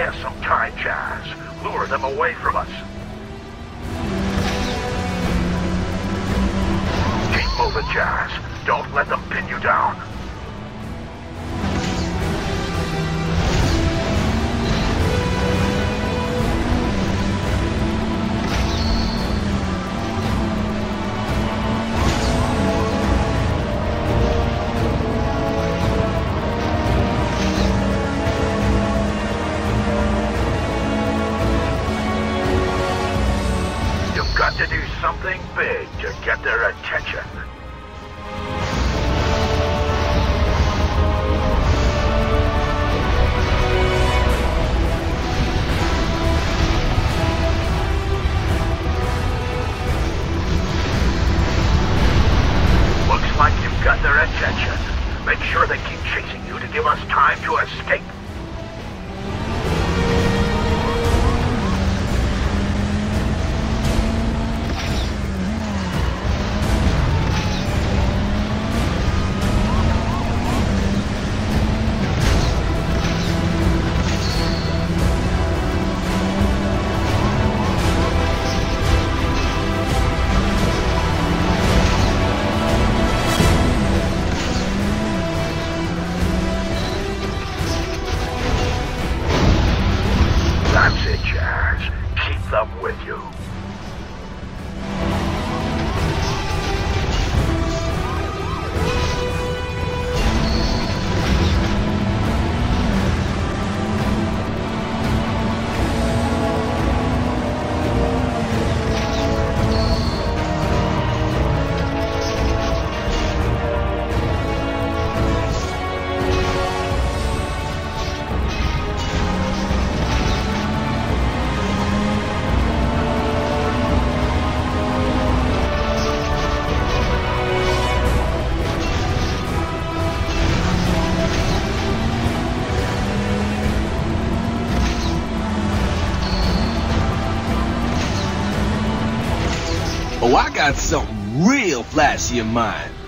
Buy us some time, Jazz. Lure them away from us. Keep moving, Jazz. Don't let them pin you down. Something real flashy in mind.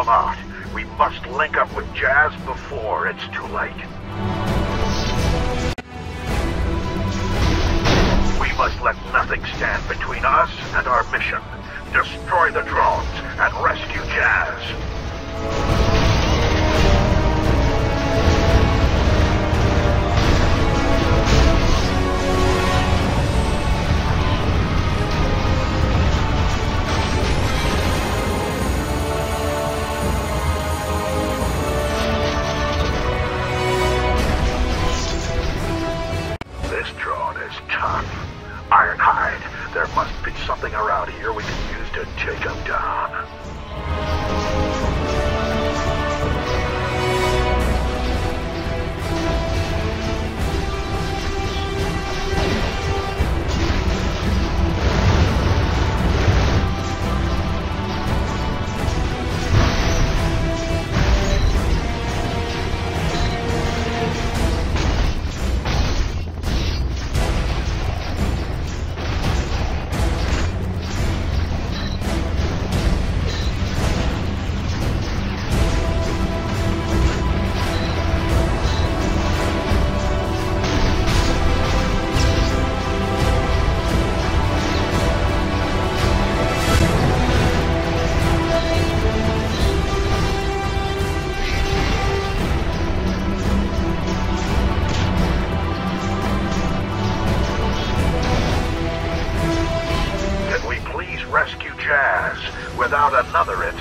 Him out. We must link up with Jazz before it's too late. We must let nothing stand between us and our mission. Destroy the drones is tough. Ironhide, there must be something around here we can use to take him down.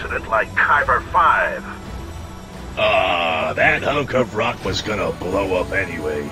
Incident like Kyber 5? Ah, that hunk of rock was gonna blow up anyway.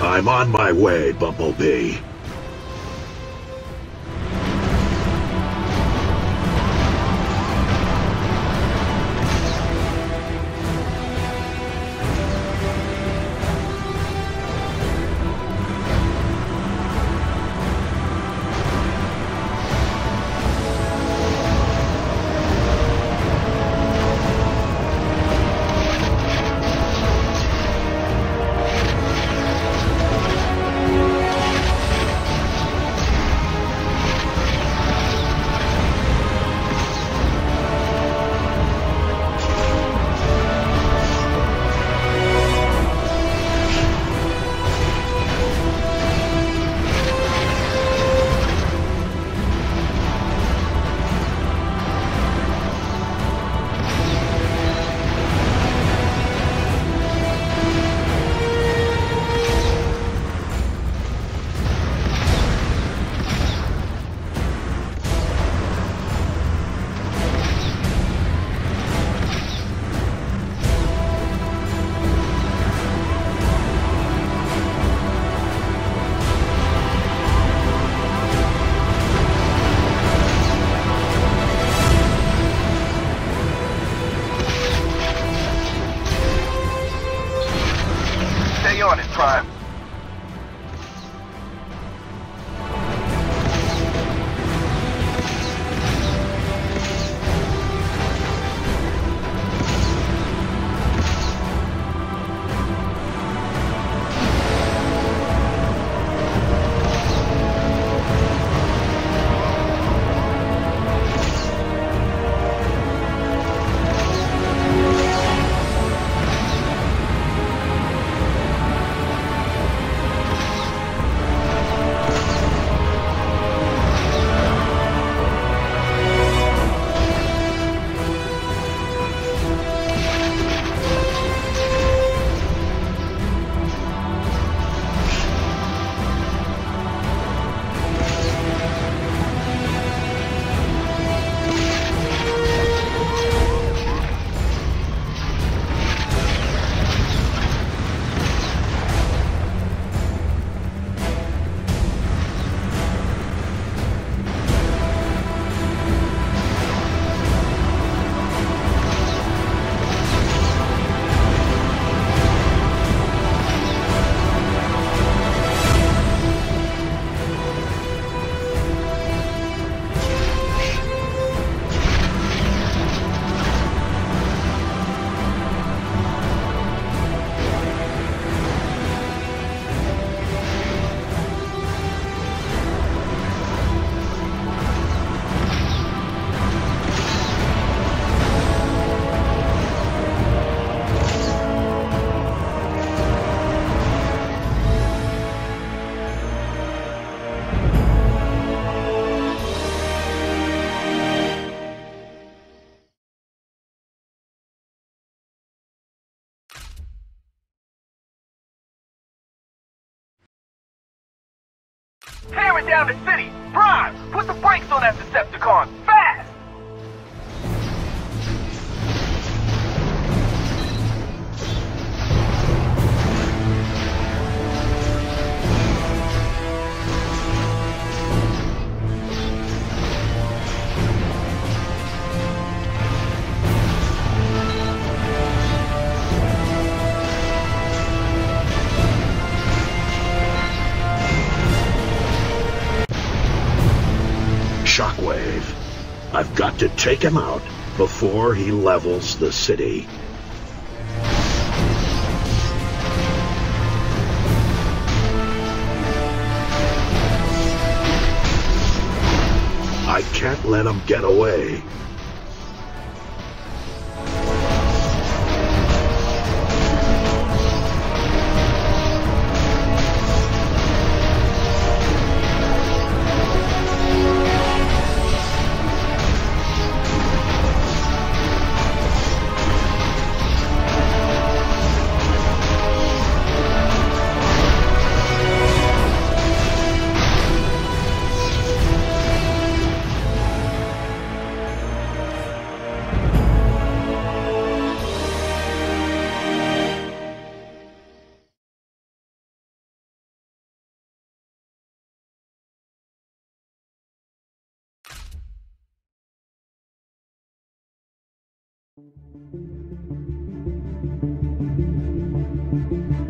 I'm on my way, Bumblebee. on it, Prime. Down the city! Prime, put the brakes on that Decepticon! To take him out before he levels the city. I can't let him get away. Thank you.